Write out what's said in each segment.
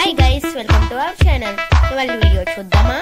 hi guys welcome to our channel ఇవాళ video చూద్దామా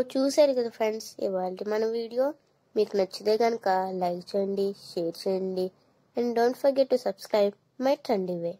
So చూసారు కదా ఫ్రెండ్స్ ఇవాళ మన వీడియో మీకు నచ్చితే కనుక లైక్ చేయండి షేర్ చేయండి and don't forget to subscribe my trendy way.